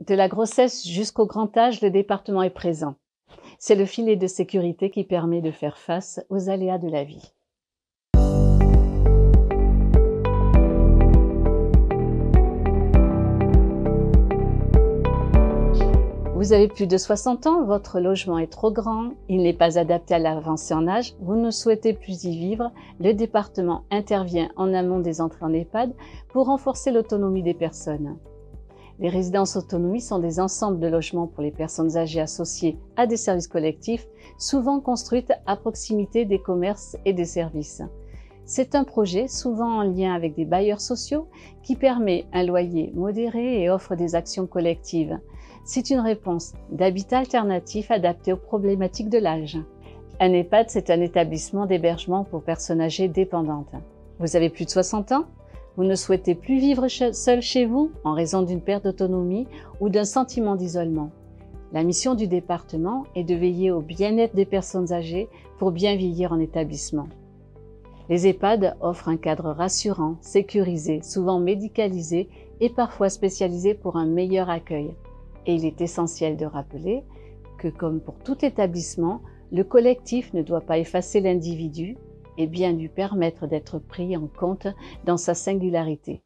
De la grossesse jusqu'au grand âge, le département est présent. C'est le filet de sécurité qui permet de faire face aux aléas de la vie. Vous avez plus de 60 ans, votre logement est trop grand, il n'est pas adapté à l'avancée en âge, vous ne souhaitez plus y vivre, le département intervient en amont des entrées en EHPAD pour renforcer l'autonomie des personnes. Les résidences autonomie sont des ensembles de logements pour les personnes âgées associées à des services collectifs, souvent construites à proximité des commerces et des services. C'est un projet souvent en lien avec des bailleurs sociaux qui permet un loyer modéré et offre des actions collectives. C'est une réponse d'habitat alternatif adapté aux problématiques de l'âge. Un EHPAD, c'est un établissement d'hébergement pour personnes âgées dépendantes. Vous avez plus de 60 ans? Vous ne souhaitez plus vivre seul chez vous en raison d'une perte d'autonomie ou d'un sentiment d'isolement. La mission du département est de veiller au bien-être des personnes âgées pour bien vieillir en établissement. Les EHPAD offrent un cadre rassurant, sécurisé, souvent médicalisé et parfois spécialisé pour un meilleur accueil. Et il est essentiel de rappeler que comme pour tout établissement, le collectif ne doit pas effacer l'individu, et bien lui permettre d'être pris en compte dans sa singularité.